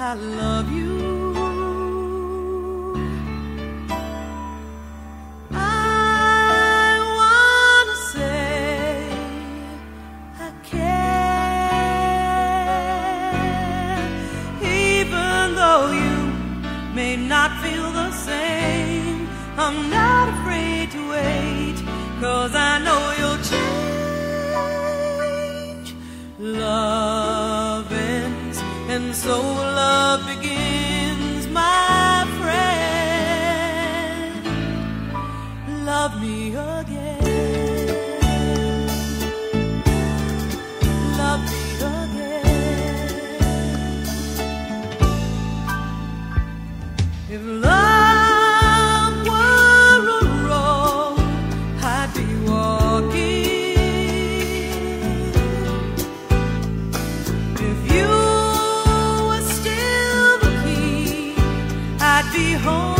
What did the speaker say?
I love you. I wanna say I care, even though you may not feel the same. I'm not afraid to wait, cause I know you'll change. Love and so love begins, my friend. Love me again. Love me again. If love you were